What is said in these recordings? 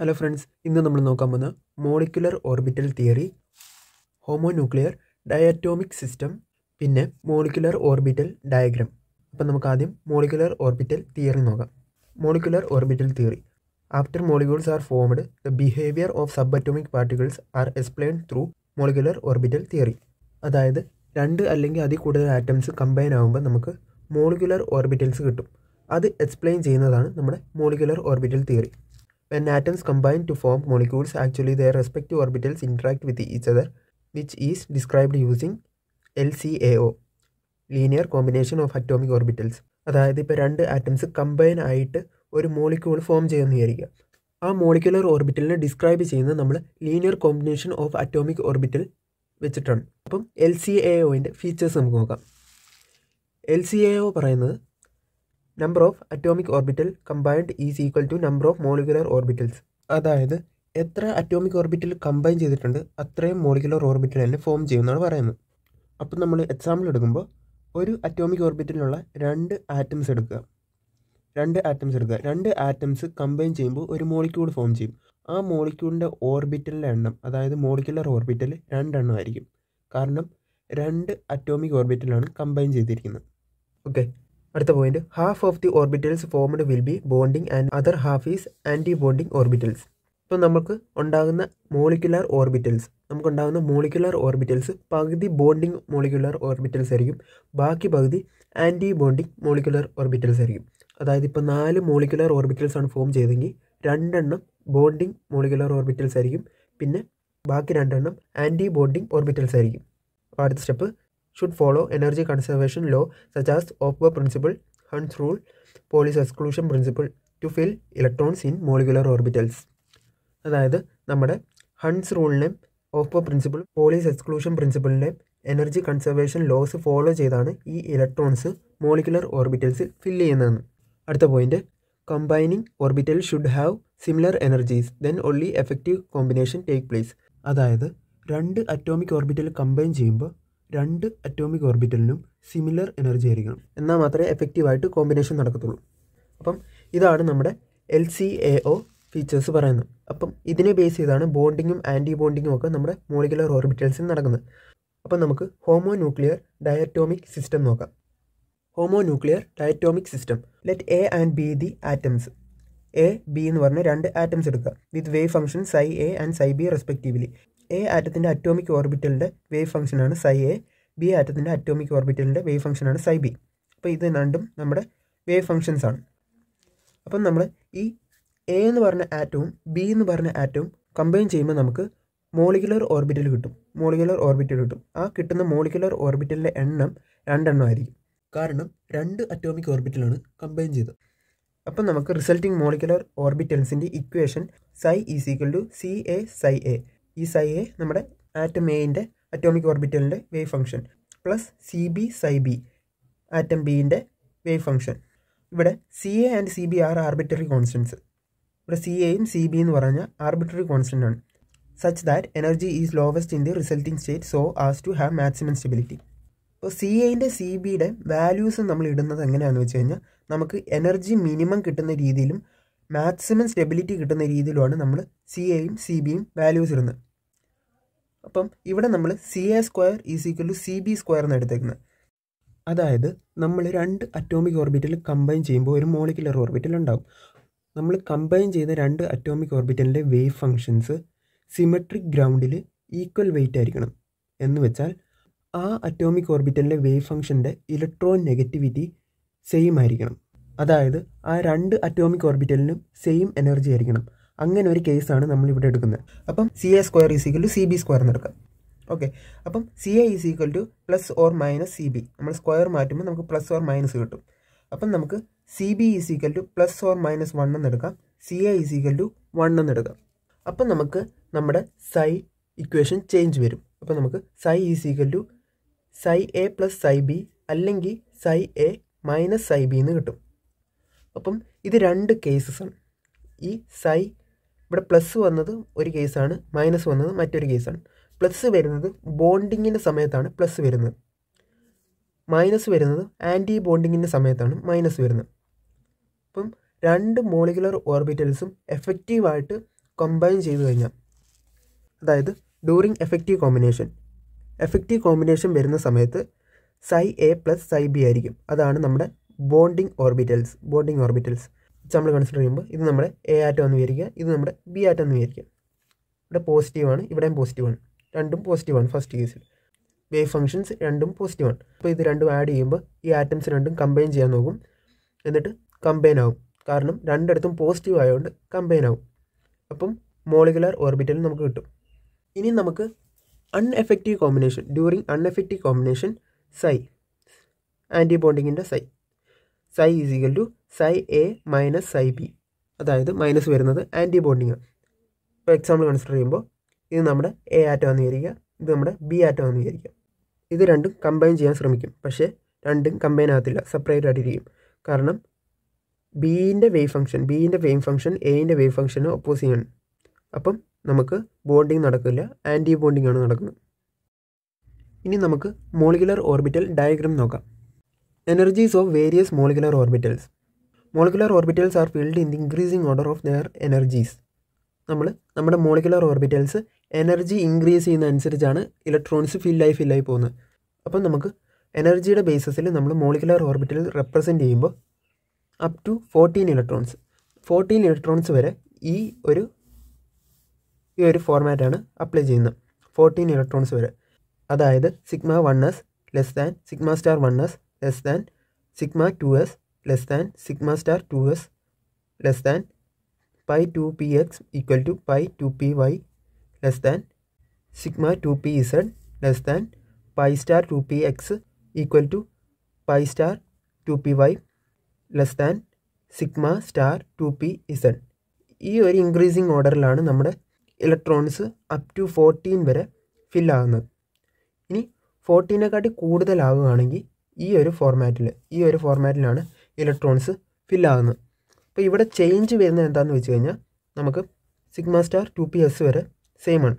Hello friends ഇന്ന് നമ്മൾ നോക്കാൻ പോകുന്ന molecular orbital theory homonuclear diatomic system പിന്നെ മോളിക്കുലർ ഓർബിറ്റൽ ഡയഗ്രാം അപ്പം നമുക്ക് ആദ്യം മോളിക്കുലർ ഓർബിറ്റൽ തിയറി നോക്കാം. Molecular orbital theory after molecules are formed the behaviour of sub atomic particles are explain through molecular orbital theory അതായത് രണ്ട് അല്ലെങ്കിൽ അതിൽ കൂടുതൽ ആറ്റംസ് കമ്പൈൻ ആകുമ്പോൾ നമുക്ക് മോളിക്കുലർ ഓർബിറ്റൽസ് കിട്ടും. അത് എക്സ്പ്ലെയിൻ ചെയ്യുന്നതാണ് നമ്മുടെ molecular orbital theory When atoms combine to form molecules, actually their respective orbitals interact with each other, which is described using LCAO, linear combination of atomic orbitals. അതായത് ഇപ്പോൾ രണ്ട് atoms combine ആയിട്ട് ഒരു molecule form ചെയ്യുമെന്ന് വിചാരിക്കുക ആ molecular ഓർബിറ്റലിനെ describe ചെയ്യുന്നത് നമ്മൾ linear combination of atomic orbital വെച്ചിട്ടാണ് അപ്പം എൽ സി എ ഒന്റെ ഫീച്ചേഴ്സ് നമുക്ക് നോക്കാം എൽ സി എ ഒ പറയുന്നത് number of atomic orbital combined is equal to number of molecular orbitals അതായത് എത്ര അറ്റോമിക് ഓർബിറ്റൽ കമ്പൈൻ ചെയ്തിട്ടുണ്ട് അത്രയും മോളിക്കുലർ ഓർബിറ്റൽ തന്നെ ഫോം ചെയ്യുമെന്നാണ് പറയുന്നത്. അപ്പം നമ്മൾ എക്സാമ്പിൾ എടുക്കുമ്പോൾ ഒരു അറ്റോമിക് ഓർബിറ്റലിലുള്ള രണ്ട് ആറ്റംസ് എടുക്കുക. രണ്ട് ആറ്റംസ് എടുക്കുക. രണ്ട് ആറ്റംസ് കമ്പൈൻ ചെയ്യുമ്പോൾ ഒരു മോളിക്യൂൾ ഫോം ചെയ്യും. ആ മോളിക്യൂളിന്റെ ഓർബിറ്റലിന്റെ എണ്ണം അതായത് മോളിക്കുലർ ഓർബിറ്റൽ രണ്ടെണ്ണം ആയിരിക്കും. കാരണം രണ്ട് അറ്റോമിക് ഓർബിറ്റലാണ് കമ്പൈൻ ചെയ്തിരിക്കുന്നത്. ഓക്കെ അടുത്ത point half of the orbitals formed will be bonding and other half is anti bonding orbitals ഇപ്പോൾ നമുക്ക് ഉണ്ടാകുന്ന മോളിക്കുലർ ഓർബിറ്റൽസ് നമുക്കുണ്ടാകുന്ന മോളിക്കുലർ ഓർബിറ്റൽസ് പകുതി ബോണ്ടിങ് മോളിക്കുലർ ഓർബിറ്റൽസ് ആയിരിക്കും. ബാക്കി പകുതി ആന്റി ബോണ്ടിങ് മോളിക്കുലർ ഓർബിറ്റൽസ് ആയിരിക്കും. അതായത് ഇപ്പോൾ നാല് മോളിക്കുലർ ഓർബിറ്റൽസ് ആണ് ഫോം ചെയ്തെങ്കിൽ രണ്ടെണ്ണം ബോണ്ടിങ് മോളിക്കുലർ ഓർബിറ്റൽസ് ആയിരിക്കും. പിന്നെ ബാക്കി രണ്ടെണ്ണം ആന്റി ബോണ്ടിങ് ഓർബിറ്റൽസ് ആയിരിക്കും അടുത്ത step should follow energy conservation law such as Opper principle, Hund's rule, Pauli's exclusion principle to fill electrons in molecular orbitals. അതായത് നമ്മുടെ ഹൺസ് റൂളിനെയും ഓപ്പോ പ്രിൻസിപ്പിൾ പോളീസ് എക്സ്ക്ലൂഷൻ പ്രിൻസിപ്പിളിന്റെയും എനർജി കൺസർവേഷൻ ലോസ് ഫോളോ ചെയ്താണ് ഈ electrons molecular ഓർബിറ്റൽസിൽ fill ചെയ്യുന്നതെന്ന് അടുത്ത point combining orbital should have similar energies then only effective combination take place അതായത് രണ്ട് അറ്റോമിക് ഓർബിറ്റൽ കമ്പൈൻ ചെയ്യുമ്പോൾ രണ്ട് അറ്റോമിക് ഓർബിറ്റലിനും സിമിലർ എനർജി ആയിരിക്കണം. എന്നാൽ മാത്രമേ എഫക്റ്റീവായിട്ട് കോമ്പിനേഷൻ നടക്കത്തുള്ളൂ. അപ്പം ഇതാണ് നമ്മുടെ L C A O features പറയുന്നത്. അപ്പം ഇതിനെ ബേസ് ചെയ്താണ് ബോണ്ടിങ്ങും ആന്റി ബോണ്ടിങ്ങും ഒക്കെ നമ്മുടെ മോളിക്കുലർ ഓർബിറ്റൽസിൽ നടക്കുന്നത്. അപ്പം നമുക്ക് ഹോമോ ന്യൂക്ലിയർ ഡയറ്റോമിക് സിസ്റ്റം നോക്കാം. Homonuclear diatomic system let A and B the atoms A B എന്ന് പറഞ്ഞ രണ്ട് ആറ്റംസ് എടുക്കുക. With wave function psi A and psi B respectively A ആറ്റത്തിന്റെ atomic ഓർബിറ്റലിന്റെ വേവ് ഫംഗ്ഷനാണ് സൈ എ ബി ആറ്റത്തിന്റെ atomic ഓർബിറ്റലിന്റെ wave ഫംഗ്ഷനാണ് സൈ ബി അപ്പോൾ ഇത് രണ്ടും നമ്മുടെ വേവ് ഫംഗ്ഷൻസ് ആണ്. അപ്പം നമ്മൾ ഈ എ എന്ന് പറഞ്ഞ ആറ്റവും ബി എന്ന് പറഞ്ഞ ആറ്റവും കമ്പൈൻ ചെയ്യുമ്പോൾ നമുക്ക് മോളിക്കുലർ ഓർബിറ്റൽ കിട്ടും. മോളിക്കുലർ ഓർബിറ്റൽ കിട്ടും. ആ കിട്ടുന്ന മോളിക്കുലർ ഓർബിറ്റലിന്റെ എണ്ണം രണ്ടെണ്ണം ആയിരിക്കും. കാരണം രണ്ട് അറ്റോമിക് ഓർബിറ്റലാണ് കമ്പൈൻ ചെയ്തത്. അപ്പം നമുക്ക് resulting molecular ഓർബിറ്റൽസിന്റെ equation psi is equal to C A psi A ഈ സൈ എ നമ്മുടെ ആറ്റം എയിന്റെ atomic ഓർബിറ്റലിന്റെ wave function plus C B psi B atom ബിന്റെ wave function ഇവിടെ C A and C B are arbitrary constants ഇവിടെ C എയും C B എന്ന് പറഞ്ഞാൽ arbitrary constant ആണ്. Such that energy is lowest in the resulting state so as to have maximum stability ഇപ്പോൾ C എയിന്റെ C ബിയുടെ values നമ്മൾ ഇടുന്നത് എങ്ങനെയാണെന്ന് വെച്ച് കഴിഞ്ഞാൽ നമുക്ക് എനർജി മിനിമം കിട്ടുന്ന രീതിയിലും മാക്സിമം സ്റ്റെബിലിറ്റി കിട്ടുന്ന രീതിയിലുമാണ് നമ്മൾ സി എയും സി ബിയും വാല്യൂസ് ഇടുന്നത്. അപ്പം ഇവിടെ നമ്മൾ C A square is equal to C B square എന്ന് എടുത്തേക്കുന്നത് അതായത് നമ്മൾ രണ്ട് അറ്റോമിക് ഓർബിറ്റൽ കമ്പൈൻ ചെയ്യുമ്പോൾ ഒരു മോളിക്കുലർ ഓർബിറ്റൽ ഉണ്ടാകും നമ്മൾ കമ്പൈൻ ചെയ്ത രണ്ട് അറ്റോമിക് ഓർബിറ്റലിന്റെ വേവ് ഫങ്ഷൻസ് സിമെട്രിക് ഗ്രൗണ്ടിൽ ഈക്വൽ വെയിറ്റ് ആയിരിക്കണം. എന്ന് വെച്ചാൽ ആ അറ്റോമിക് ഓർബിറ്റലിന്റെ വേവ് ഫംഗ്ഷന്റെ ഇലക്ട്രോൺ നെഗറ്റിവിറ്റി സെയിം ആയിരിക്കണം. അതായത് ആ രണ്ട് അറ്റോമിക് ഓർബിറ്റലിനും സെയിം എനർജി ആയിരിക്കണം. അങ്ങനെ ഒരു കേസാണ് നമ്മൾ ഇവിടെ എടുക്കുന്നത്. അപ്പം C A square is equal to C B square എന്ന് എടുക്കാം. ഓക്കെ അപ്പം C A is equal to plus or minus C B നമ്മൾ സ്ക്വയർ മാറ്റുമ്പോൾ നമുക്ക് പ്ലസ് ഓർ മൈനസ് കിട്ടും. അപ്പം നമുക്ക് C B is equal to plus or minus one എന്നെടുക്കാം C A is equal to one എന്നെടുക്കാം അപ്പം നമുക്ക് നമ്മുടെ സൈ ഇക്വേഷൻ ചേഞ്ച് വരും. അപ്പം നമുക്ക് psi is equal to psi A plus psi B അല്ലെങ്കിൽ psi A minus psi B എന്ന് കിട്ടും. അപ്പം ഇത് രണ്ട് കേസസ് ആണ്. ഈ സൈ ഇവിടെ പ്ലസ് വന്നത് ഒരു കേസാണ് മൈനസ് വന്നത് മറ്റൊരു കേസാണ് പ്ലസ് വരുന്നത് ബോണ്ടിങ്ങിന്റെ സമയത്താണ് പ്ലസ് വരുന്നത്. മൈനസ് വരുന്നത് ആന്റി ബോണ്ടിങ്ങിന്റെ സമയത്താണ് മൈനസ് വരുന്നത്. അപ്പം രണ്ട് മോളിക്കുലർ ഓർബിറ്റൽസും എഫക്റ്റീവായിട്ട് കമ്പൈൻ ചെയ്തു കഴിഞ്ഞാൽ അതായത് during effective combination effective combination വരുന്ന സമയത്ത് psi A plus psi B ആയിരിക്കും. അതാണ് നമ്മുടെ ബോണ്ടിങ് ഓർബിറ്റൽസ് ബോണ്ടിങ് ഓർബിറ്റൽസ് നമ്മൾ കൺസിഡർ ചെയ്യുമ്പോൾ ഇത് നമ്മുടെ എ ആറ്റം എന്ന് വിചാരിക്കുക. ഇത് നമ്മുടെ ബി ആറ്റം എന്ന് വിചാരിക്കുക. ഇവിടെ പോസിറ്റീവാണ് ഇവിടെയും പോസിറ്റീവാണ് രണ്ടും പോസിറ്റീവാണ് ഫസ്റ്റ് കേസിൽ വേവ് ഫംഗ്ഷൻസ് രണ്ടും പോസിറ്റീവാണ് അപ്പോൾ ഇത് രണ്ടും ആഡ് ചെയ്യുമ്പോൾ ഈ ആറ്റംസ് രണ്ടും കമ്പൈൻ ചെയ്യാൻ നോക്കും. എന്നിട്ട് കമ്പൈൻ ആവും. കാരണം രണ്ടിടത്തും പോസിറ്റീവ് ആയതുകൊണ്ട് കമ്പൈൻ ആവും. അപ്പം മോളിക്കുലർ ഓർബിറ്റൽ നമുക്ക് കിട്ടും. ഇനി നമുക്ക് uneffective combination during uneffective combination psi anti ബോണ്ടിങ്ങിന്റെ psi psi is equal to psi A minus psi B അതായത് മൈനസ് വരുന്നത് ആന്റി ബോണ്ടിങ് ഇപ്പോൾ എക്സാമ്പിൾ കൺസിഡർ ചെയ്യുമ്പോൾ ഇത് നമ്മുടെ എ ആറ്റം എന്ന് വിചാരിക്കുക ഇത് നമ്മുടെ ബി ആറ്റം എന്ന് വിചാരിക്കുക. ഇത് രണ്ടും കമ്പൈൻ ചെയ്യാൻ ശ്രമിക്കും. പക്ഷേ രണ്ടും കമ്പൈൻ ആകത്തില്ല സെപ്പറേറ്റ് ആയിട്ടിരിക്കും കാരണം ബീന്റെ വേവ് ഫംഗ്ഷൻ ബീന്റെ വേവ് ഫംഗ്ഷൻ എയിന്റെ വേവ് ഫംഗ്ഷന് ഒപ്പോസിറ്റ് ആണ്. അപ്പം നമുക്ക് ബോണ്ടിങ് നടക്കില്ല ആന്റി ബോണ്ടിങ് ആണ് നടക്കുന്നത്. ഇനി നമുക്ക് മോളിക്കുലർ ഓർബിറ്റൽ ഡയഗ്രാം നോക്കാം. Energies of various molecular orbitals molecular orbitals are filled in the increasing order of their energies നമ്മൾ നമ്മുടെ മോളിക്കുലർ ഓർബിറ്റൽസ് എനർജി ഇൻക്രീസ് ചെയ്യുന്ന അനുസരിച്ചാണ് ഇലക്ട്രോൺസ് ഫില്ലായി ഫില്ലായി പോകുന്നത്. അപ്പം നമുക്ക് എനർജിയുടെ ബേസിസിൽ നമ്മൾ മോളിക്കുലർ ഓർബിറ്റൽ റെപ്രസെന്റ് ചെയ്യുമ്പോൾ up to fourteen electrons fourteen electrons വരെ ഈ ഒരു ഈ ഒരു ഫോർമാറ്റാണ് അപ്ലൈ ചെയ്യുന്നത്. ഫോർട്ടീൻ ഇലക്ട്രോൺസ് വരെ. അതായത് sigma one S less than sigma star one S less than sigma two S less than sigma star two S less than pi two P X equal to pi two P Y less than sigma two P Z less than pi star two P X equal to star two P Y less than sigma star two P Z ഈ ഒരു increasing ഓർഡറിലാണ് നമ്മുടെ electrons up to fourteen വരെ ഫില്ലാകുന്നത് ഇനി ഫോർട്ടീനെക്കാട്ടി കൂടുതലാവുകയാണെങ്കിൽ ഈ ഒരു ഫോർമാറ്റിൽ ഈ ഒരു ഫോർമാറ്റിലാണ് ഇലക്ട്രോൺസ് ഫില്ലാകുന്നത് അപ്പോൾ ഇവിടെ ചേഞ്ച് വരുന്നത് എന്താണെന്ന് വെച്ച് കഴിഞ്ഞാൽ നമുക്ക് sigma star two P S വരെ സെയിം ആണ്.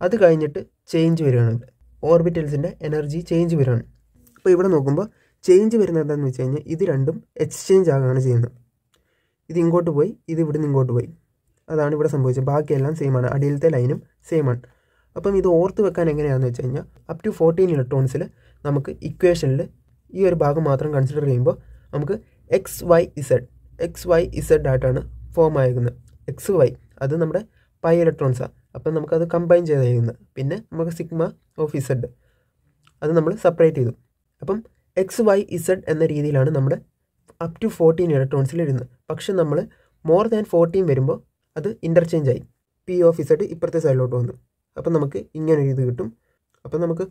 അത് കഴിഞ്ഞിട്ട് ചേഞ്ച് വരികയാണ് ഓർബിറ്റൽസിന്റെ എനർജി ചേഞ്ച് വരികയാണ് അപ്പോൾ ഇവിടെ നോക്കുമ്പോൾ ചേഞ്ച് വരുന്നത് എന്താണെന്ന് വെച്ച് കഴിഞ്ഞാൽ ഇത് രണ്ടും എക്സ്ചേഞ്ച് ആകുകയാണ് ചെയ്യുന്നത്. ഇത് ഇങ്ങോട്ട് പോയി ഇത് ഇവിടുന്ന് ഇങ്ങോട്ട് പോയി. അതാണ് ഇവിടെ സംഭവിച്ചത്. ബാക്കിയെല്ലാം സെയിം ആണ്. അടിയിലത്തെ ലൈനും സെയിം ആണ്. അപ്പം ഇത് ഓർത്ത് വെക്കാൻ എങ്ങനെയാണെന്ന് വെച്ച് കഴിഞ്ഞാൽ അപ് ടു ഫോർട്ടീൻ ഇലക്ട്രോൺസിൽ നമുക്ക് ഇക്വേഷനിൽ ഈ ഒരു ഭാഗം മാത്രം കൺസിഡർ ചെയ്യുമ്പോൾ നമുക്ക് X Y Z X Y Z ആയിട്ടാണ് ഫോം ആയിരിക്കുന്നത് എക്സ് വൈ അത് നമ്മുടെ പൈ ഇലക്ട്രോൺസാണ് അപ്പം നമുക്കത് കമ്പൈൻ ചെയ്തായിരിക്കുന്നത്. പിന്നെ നമുക്ക് സിഗ്മ ഓഫ് ഇസഡ് അത് നമ്മൾ സെപ്പറേറ്റ് ചെയ്തു. അപ്പം എക്സ് വൈ ഇസഡ് എന്ന രീതിയിലാണ് നമ്മുടെ അപ് ടു ഫോർട്ടീൻ ഇലക്ട്രോൺസിൽ ഇരുന്നത്. പക്ഷെ നമ്മൾ മോർ ദാൻ ഫോർട്ടീൻ വരുമ്പോൾ അത് ഇന്റർചേഞ്ച് ആയി. പി ഓഫ് ഇസഡ് ഇപ്പുറത്തെ സൈഡിലോട്ട് വന്നു. അപ്പം നമുക്ക് ഇങ്ങനെ ഒരു ഇത് കിട്ടും. അപ്പം നമുക്ക്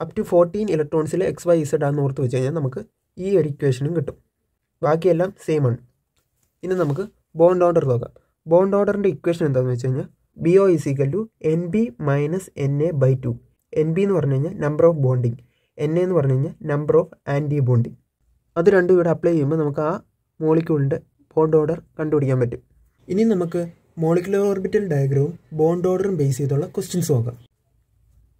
അപ് ടു ഫോർട്ടീൻ ഇലക്ട്രോൺസിൽ എക്സ് വൈ ഇസഡ് ആണെന്ന് ഓർത്ത് വെച്ച് കഴിഞ്ഞാൽ നമുക്ക് ഈ ഒരു ഇക്വേഷനും കിട്ടും. ബാക്കിയെല്ലാം സെയിം ആണ്. ഇനി നമുക്ക് ബോണ്ട് ഓർഡർ നോക്കാം. ബോണ്ട് ഓർഡറിന്റെ ഇക്വേഷൻ എന്താണെന്ന് വെച്ച് കഴിഞ്ഞാൽ B O is equal to N B minus N A by two N B എന്ന് പറഞ്ഞു കഴിഞ്ഞാൽ number of bonding N A എന്ന് പറഞ്ഞു കഴിഞ്ഞാൽ നമ്പർ ഓഫ് ആന്റി ബോണ്ടിങ് അത് രണ്ടും ഇവിടെ അപ്ലൈ ചെയ്യുമ്പോൾ നമുക്ക് ആ മോളിക്യൂളിന്റെ ബോണ്ട് ഓർഡർ കണ്ടുപിടിക്കാൻ പറ്റും. ഇനി നമുക്ക് മോളിക്കുലർ ഓർബിറ്റൽ ഡയഗ്രവും ബോണ്ട് ഓർഡറും ബേസ് ചെയ്തുള്ള ക്വസ്റ്റ്യൻസ് നോക്കാം.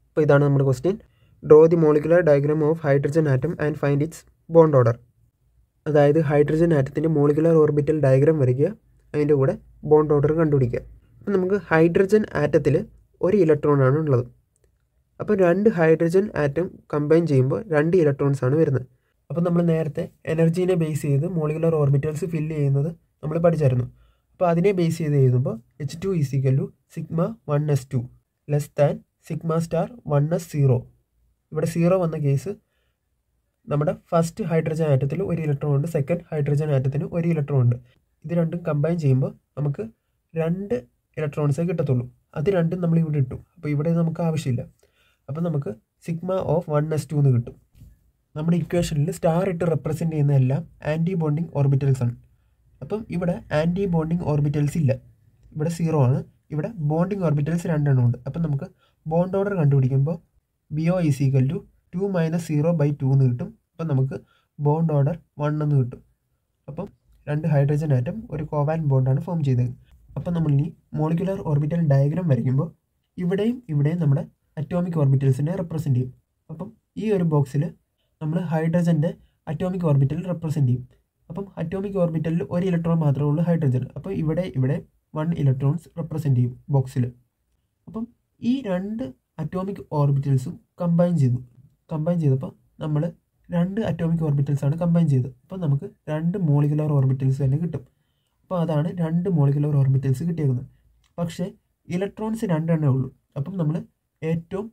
അപ്പോൾ ഇതാണ് നമ്മുടെ question draw the molecular diagram of hydrogen atom and find its bond order അതായത് ഹൈഡ്രജൻ ആറ്റത്തിന്റെ മോളിക്കുലർ ഓർബിറ്റൽ ഡയഗ്രാം വരയ്ക്കുക. അതിന്റെ കൂടെ ബോണ്ട് ഓർഡർ കണ്ടുപിടിക്കുക. അപ്പോൾ നമുക്ക് ഹൈഡ്രജൻ ആറ്റത്തിൽ ഒരു ഇലക്ട്രോണാണ് ഉള്ളത്. അപ്പോൾ രണ്ട് ഹൈഡ്രജൻ ആറ്റം കമ്പൈൻ ചെയ്യുമ്പോൾ രണ്ട് ഇലക്ട്രോൺസ് ആണ് വരുന്നത്. അപ്പോൾ നമ്മൾ നേരത്തെ എനർജീനെ ബേസ് ചെയ്ത് മോളിക്കുലർ ഓർബിറ്റൽസ് ഫില്ല് ചെയ്യുന്നത് നമ്മൾ പഠിച്ചായിരുന്നു. അപ്പോൾ അതിനെ ബേസ് ചെയ്ത് എഴുതുമ്പോൾ H two is equal to sigma one S two less than sigma star one S zero ഇവിടെ സീറോ വന്ന കേസ് നമ്മുടെ ഫസ്റ്റ് ഹൈഡ്രജൻ ആറ്റത്തിൽ ഒരു ഇലക്ട്രോൺ ഉണ്ട് സെക്കൻഡ് ഹൈഡ്രജൻ ആറ്റത്തിന് ഒരു ഇലക്ട്രോൺ ഉണ്ട്. ഇത് രണ്ടും കമ്പൈൻ ചെയ്യുമ്പോൾ നമുക്ക് രണ്ട് ഇലക്ട്രോൺസേ കിട്ടത്തുള്ളൂ. അത് രണ്ടും നമ്മൾ ഇവിടെ ഇട്ടു. അപ്പോൾ ഇവിടെ നമുക്ക് ആവശ്യമില്ല. അപ്പോൾ നമുക്ക് sigma of one S two എന്ന് കിട്ടും. നമ്മുടെ ഇക്വേഷനിൽ സ്റ്റാർ ഇട്ട് റെപ്രസെന്റ് ചെയ്യുന്ന എല്ലാം ആന്റി ബോണ്ടിങ് ഓർബിറ്റൽസ് ആണ്. അപ്പം ഇവിടെ ആന്റി ബോണ്ടിങ് ഓർബിറ്റൽസ് ഇല്ല. ഇവിടെ സീറോ ആണ്. ഇവിടെ ബോണ്ടിങ് ഓർബിറ്റൽസ് രണ്ടെണ്ണം ഉണ്ട്. അപ്പം നമുക്ക് bond order കണ്ടുപിടിക്കുമ്പോൾ B O is equal to two minus zero by two എന്ന് കിട്ടും. അപ്പം നമുക്ക് ബോണ്ട് ഓർഡർ വൺ എന്ന് കിട്ടും. അപ്പം രണ്ട് ഹൈഡ്രജൻ ആറ്റം ഒരു കോവാൻ ബോണ്ടാണ് ഫോം ചെയ്തത്. അപ്പം നമ്മൾ ഇനി മോളിക്കുലർ ഓർബിറ്റൽ ഡയഗ്രാം വരയ്ക്കുമ്പോൾ ഇവിടെയും ഇവിടെയും നമ്മുടെ അറ്റോമിക് ഓർബിറ്റൽസിനെ റെപ്രസെന്റ് ചെയ്യും. അപ്പം ഈ ഒരു ബോക്സിൽ നമ്മൾ ഹൈഡ്രജന്റെ അറ്റോമിക് ഓർബിറ്റൽ റെപ്രസെന്റ് ചെയ്യും. അപ്പം അറ്റോമിക് ഓർബിറ്റലിൽ ഒരു ഇലക്ട്രോൺ മാത്രമേ ഉള്ളൂ ഹൈഡ്രജൻ അപ്പോൾ ഇവിടെ ഇവിടെ വൺ ഇലക്ട്രോൺസ് റെപ്രസെന്റ് ചെയ്യും ബോക്സിൽ അപ്പം ഈ രണ്ട് അറ്റോമിക് ഓർബിറ്റൽസും കമ്പൈൻ ചെയ്തു. കമ്പൈൻ ചെയ്തപ്പോൾ നമ്മൾ രണ്ട് അറ്റോമിക് ഓർബിറ്റൽസ് ആണ് കമ്പൈൻ ചെയ്തത്. അപ്പോൾ നമുക്ക് രണ്ട് മോളിക്കുലർ ഓർബിറ്റൽസ് തന്നെ കിട്ടും. അപ്പോൾ അതാണ് രണ്ട് മോളിക്കുലർ ഓർബിറ്റൽസ് കിട്ടിയിരുന്നത് പക്ഷേ ഇലക്ട്രോൺസ് രണ്ടെണ്ണേ ഉള്ളൂ. അപ്പം നമ്മൾ ഏറ്റവും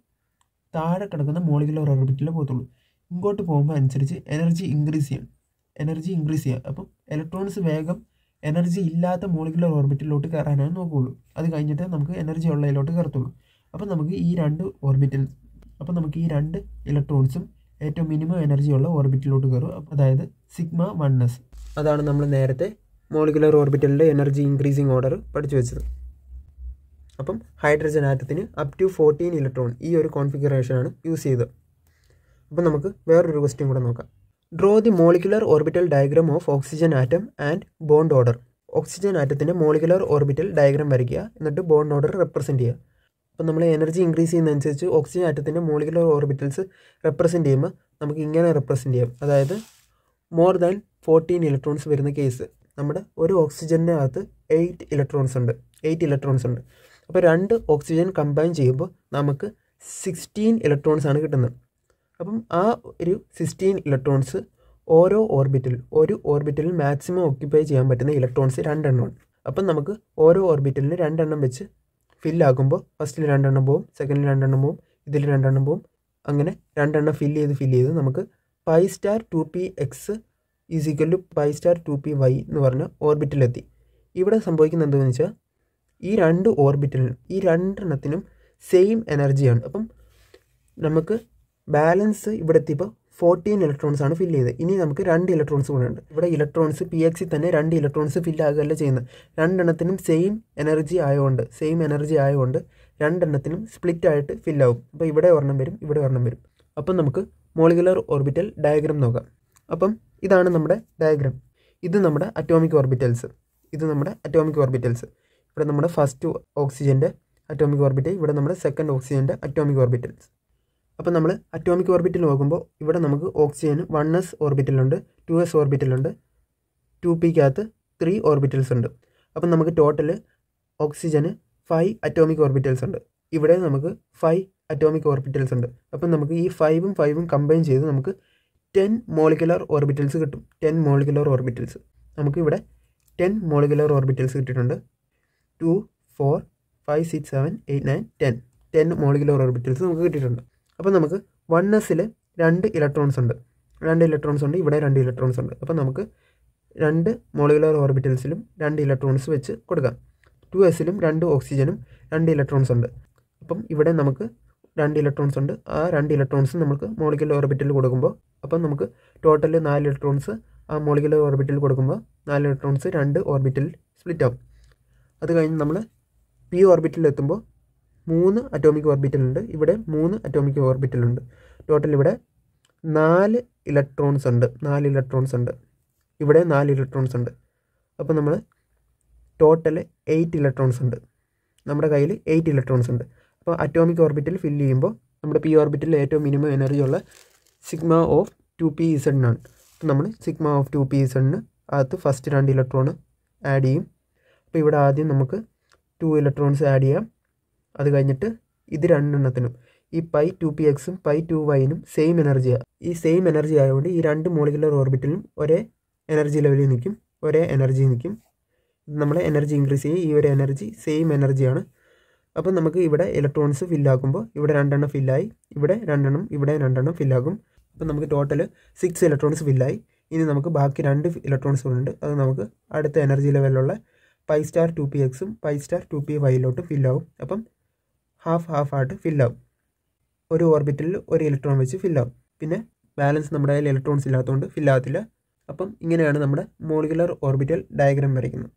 താഴെ കിടക്കുന്ന മോളിക്കുലർ ഓർബിറ്റലിൽ പോകത്തുള്ളൂ. ഇങ്ങോട്ട് പോകുമ്പോൾ അനുസരിച്ച് എനർജി ഇൻക്രീസ് ചെയ്യണം എനർജി ഇൻക്രീസ് ചെയ്യുക അപ്പം ഇലക്ട്രോൺസ് വേഗം എനർജി ഇല്ലാത്ത മോളിക്കുലർ ഓർബിറ്റലിലോട്ട് കയറാനാണ് നോക്കുകയുള്ളൂ. അത് കഴിഞ്ഞിട്ട് നമുക്ക് എനർജി ഉള്ളതിലോട്ട് കയറത്തുള്ളൂ. അപ്പം നമുക്ക് ഈ രണ്ട് ഓർബിറ്റൽ അപ്പം നമുക്ക് ഈ രണ്ട് ഇലക്ട്രോൺസും ഏറ്റവും മിനിമം എനർജി ഉള്ള ഓർബിറ്റലിലോട്ട് കയറും അതായത് സിഗ്മ വൺ എസ് അതാണ് നമ്മൾ നേരത്തെ മോളിക്കുലർ ഓർബിറ്റലിന്റെ എനർജി ഇൻക്രീസിങ് ഓർഡർ പഠിച്ചു വെച്ചത്. അപ്പം ഹൈഡ്രജൻ ആറ്റത്തിന് അപ് ടു ഫോർട്ടീൻ ഇലക്ട്രോൺ ഈ ഒരു കോൺഫിഗറേഷനാണ് യൂസ് ചെയ്തത്. അപ്പം നമുക്ക് വേറൊരു ക്വസ്റ്റ്യൻ കൂടെ നോക്കാം. Draw the molecular orbital diagram of oxygen atom and bond order oxygen ആറ്റത്തിന്റെ molecular orbital diagram വരയ്ക്കുക. എന്നിട്ട് ബോണ്ട് ഓർഡർ റെപ്രസെന്റ് ചെയ്യുക. അപ്പം നമ്മൾ എനർജി ഇൻക്രീസ് ചെയ്യുന്നതനുസരിച്ച് ഓക്സിജൻ ആറ്റത്തിന്റെ മോളിക്കുലർ ഓർബിറ്റൽസ് റെപ്രസെന്റ് ചെയ്യുമ്പോൾ നമുക്ക് ഇങ്ങനെ റെപ്രസെന്റ് ചെയ്യാം. അതായത് മോർ ദാൻ ഫോർട്ടീൻ ഇലക്ട്രോൺസ് വരുന്ന കേസ് നമ്മുടെ ഒരു ഓക്സിജന്റെ അകത്ത് എയ്റ്റ് ഇലക്ട്രോൺസ് ഉണ്ട്. എയ്റ്റ് ഇലക്ട്രോൺസ് ഉണ്ട്. അപ്പോൾ രണ്ട് ഓക്സിജൻ കമ്പൈൻ ചെയ്യുമ്പോൾ നമുക്ക് സിക്സ്റ്റീൻ ഇലക്ട്രോൺസ് ആണ് കിട്ടുന്നത്. അപ്പം ആ ഒരു സിക്സ്റ്റീൻ ഇലക്ട്രോൺസ് ഓരോ ഓർബിറ്റിൽ ഒരു ഓർബിറ്റലിൽ മാക്സിമം ഓക്യുപ്പൈ ചെയ്യാൻ പറ്റുന്ന ഇലക്ട്രോൺസ് രണ്ടെണ്ണമാണ് അപ്പം നമുക്ക് ഓരോ ഓർബിറ്റലിന് രണ്ടെണ്ണം വെച്ച് ഫില്ലാക്കുമ്പോൾ ഫസ്റ്റിൽ രണ്ടെണ്ണം പോവും സെക്കൻഡിൽ രണ്ടെണ്ണം പോവും ഇതിൽ രണ്ടെണ്ണം പോവും. അങ്ങനെ രണ്ടെണ്ണം ഫില്ല് ചെയ്ത് ഫില്ല് ചെയ്ത് നമുക്ക് pi star two P X is equal to pi star two P Y എന്ന് പറഞ്ഞ ഓർബിറ്റിലെത്തി ഇവിടെ സംഭവിക്കുന്നത് എന്താണെന്ന് വെച്ചാൽ ഈ രണ്ട് ഓർബിറ്റലിനും ഈ രണ്ടെണ്ണത്തിനും സെയിം എനർജിയാണ് അപ്പം നമുക്ക് ബാലൻസ് ഇവിടെ എത്തിയപ്പോൾ ഫോർട്ടീൻ ഇലക്ട്രോൺസ് ആണ് ഫില്ല് ചെയ്തത്. ഇനി നമുക്ക് രണ്ട് ഇലക്ട്രോൺസ് കൂടെ ഉണ്ട്. ഇവിടെ ഇലക്ട്രോൺസ് പി എക്സിൽ തന്നെ രണ്ട് ഇലക്ട്രോൺസ് ഫില്ല് ആകുകയല്ല ചെയ്യുന്നത്. രണ്ടെണ്ണത്തിനും സെയിം എനർജി ആയതുകൊണ്ട് സെയിം എനർജി ആയതുകൊണ്ട് രണ്ടെണ്ണത്തിനും സ്പ്ലിറ്റ് ആയിട്ട് ഫില്ലാവും അപ്പോൾ ഇവിടെ ഒരെണ്ണം വരും ഇവിടെ ഒരെണ്ണം വരും. അപ്പം നമുക്ക് മോളിക്കുലർ ഓർബിറ്റൽ ഡയഗ്രാം നോക്കാം. അപ്പം ഇതാണ് നമ്മുടെ ഡയഗ്രാം ഇത് നമ്മുടെ അറ്റോമിക് ഓർബിറ്റൽസ് ഇത് നമ്മുടെ അറ്റോമിക് ഓർബിറ്റൽസ് ഇവിടെ നമ്മുടെ ഫസ്റ്റ് ഓക്സിജന്റെ അറ്റോമിക് ഓർബിറ്റൽ ഇവിടെ നമ്മുടെ സെക്കൻഡ് ഓക്സിജന്റെ അറ്റോമിക് ഓർബിറ്റൽസ് അപ്പോൾ നമ്മൾ അറ്റോമിക് ഓർബിറ്റിൽ നോക്കുമ്പോൾ ഇവിടെ നമുക്ക് ഓക്സിജന് വൺ എസ് ഓർബിറ്റിലുണ്ട് ടു എസ് ഓർബിറ്റിലുണ്ട് ടു പിക്കകത്ത് ത്രീ ഓർബിറ്റൽസ് ഉണ്ട്. അപ്പം നമുക്ക് ടോട്ടൽ ഓക്സിജന് ഫൈവ് അറ്റോമിക് ഓർബിറ്റൽസ് ഉണ്ട്. ഇവിടെ നമുക്ക് ഫൈവ് അറ്റോമിക് ഓർബിറ്റൽസ് ഉണ്ട്. അപ്പം നമുക്ക് ഈ ഫൈവും ഫൈവും കമ്പൈൻ ചെയ്ത് നമുക്ക് ടെൻ മോളിക്കുലർ ഓർബിറ്റൽസ് കിട്ടും. ടെൻ മോളിക്കുലർ ഓർബിറ്റൽസ് നമുക്ക് ഇവിടെ ടെൻ മോളിക്കുലർ ഓർബിറ്റൽസ് കിട്ടിയിട്ടുണ്ട്. Two four five six seven eight nine ten ten molecular orbitals നമുക്ക് കിട്ടിയിട്ടുണ്ട്. അപ്പോൾ നമുക്ക് വൺ എസ്സിൽ രണ്ട് ഇലക്ട്രോൺസ് ഉണ്ട്. രണ്ട് ഇലക്ട്രോൺസ് ഉണ്ട് ഇവിടെ രണ്ട് ഇലക്ട്രോൺസ് ഉണ്ട്. അപ്പോൾ നമുക്ക് രണ്ട് മോളിക്കുലർ ഓർബിറ്റൽസിലും രണ്ട് ഇലക്ട്രോൺസ് വെച്ച് കൊടുക്കാം. ടു എസിലും രണ്ട് ഓക്സിജനും രണ്ട് ഇലക്ട്രോൺസ് ഉണ്ട്. അപ്പം ഇവിടെ നമുക്ക് രണ്ട് ഇലക്ട്രോൺസ് ഉണ്ട്. ആ രണ്ട് ഇലക്ട്രോൺസ് നമുക്ക് മോളിക്കുലർ ഓർബിറ്റിൽ കൊടുക്കുമ്പോൾ അപ്പം നമുക്ക് ടോട്ടൽ നാല് ഇലക്ട്രോൺസ് ആ മോളിക്കുലർ ഓർബിറ്റിൽ കൊടുക്കുമ്പോൾ നാല് ഇലക്ട്രോൺസ് രണ്ട് ഓർബിറ്റലിൽ സ്പ്ലിറ്റ് ആവും. അത് കഴിഞ്ഞ് നമ്മൾ പി ഓർബിറ്റലിൽ എത്തുമ്പോൾ മൂന്ന് അറ്റോമിക് ഓർബിറ്റലുണ്ട് ഇവിടെ മൂന്ന് അറ്റോമിക് ഓർബിറ്റലുണ്ട് ടോട്ടൽ ഇവിടെ നാല് ഇലക്ട്രോൺസ് ഉണ്ട്. നാല് ഇലക്ട്രോൺസ് ഉണ്ട്. ഇവിടെ നാല് ഇലക്ട്രോൺസ് ഉണ്ട്. അപ്പോൾ നമ്മൾ ടോട്ടൽ എയ്റ്റ് ഇലക്ട്രോൺസ് ഉണ്ട്. നമ്മുടെ കയ്യിൽ എയ്റ്റ് ഇലക്ട്രോൺസ് ഉണ്ട്. അപ്പോൾ അറ്റോമിക് ഓർബിറ്റൽ ഫിൽ ചെയ്യുമ്പോൾ നമ്മുടെ പി ഓർബിറ്റലിൽ ഏറ്റവും മിനിമം എനർജി ഉള്ള സിഗ്മ ഓഫ് ടു പി ഇസഡിനാണ് അപ്പോൾ നമ്മൾ സിഗ്മ ഓഫ് ടു പി ഇസഡിന് അകത്ത് ഫസ്റ്റ് രണ്ട് ഇലക്ട്രോൺ ആഡ് ചെയ്യും. അപ്പോൾ ഇവിടെ ആദ്യം നമുക്ക് ടു ഇലക്ട്രോൺസ് ആഡ് ചെയ്യാം. അത് കഴിഞ്ഞിട്ട് ഇത് രണ്ടെണ്ണത്തിനും. ഈ പൈ ടു പി എക്സും പൈ ടു വൈനും സെയിം എനർജിയാണ് ഈ സെയിം എനർജി ആയതുകൊണ്ട് ഈ രണ്ട് മോളിക്കുലർ ഓർബിറ്റിലും ഒരേ എനർജി ലെവലിൽ നിൽക്കും ഒരേ എനർജി നിൽക്കും. നമ്മൾ എനർജി ഇൻക്രീസ് ചെയ്യും ഈ ഒരു എനർജി സെയിം എനർജിയാണ് അപ്പോൾ നമുക്ക് ഇവിടെ ഇലക്ട്രോൺസ് ഫില്ലാക്കുമ്പോൾ ഇവിടെ രണ്ടെണ്ണം ഫില്ലായി ഇവിടെ രണ്ടെണ്ണം ഇവിടെ രണ്ടെണ്ണം ഫില്ലാക്കും അപ്പോൾ നമുക്ക് ടോട്ടൽ സിക്സ് ഇലക്ട്രോൺസ് ഫില്ലായി ഇനി നമുക്ക് ബാക്കി രണ്ട് ഇലക്ട്രോൺസ് ഉണ്ട് അത് നമുക്ക് അടുത്ത എനർജി ലെവലിലുള്ള പൈ സ്റ്റാർ ടു പി എക്സും പൈ സ്റ്റാർ ടു പി വൈയിലോട്ട് ഫില്ലാവും അപ്പം ഹാഫ് ഹാഫ് ആയിട്ട് ഫില്ലാവും ഒരു ഓർബിറ്റലിൽ ഒരു ഇലക്ട്രോൺ വെച്ച് ഫില്ലാവും പിന്നെ ബാലൻസ് നമ്മുടെ കയ്യിൽ ഇലക്ട്രോൺസ് ഇല്ലാത്തതുകൊണ്ട് ഫില്ലാകത്തില്ല അപ്പം ഇങ്ങനെയാണ് നമ്മുടെ മോളിക്കുലർ ഓർബിറ്റൽ ഡയഗ്രാം വരയ്ക്കുന്നത്.